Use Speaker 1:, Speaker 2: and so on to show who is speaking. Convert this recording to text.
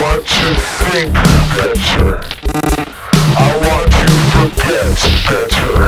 Speaker 1: want to think better. I want you to forget better.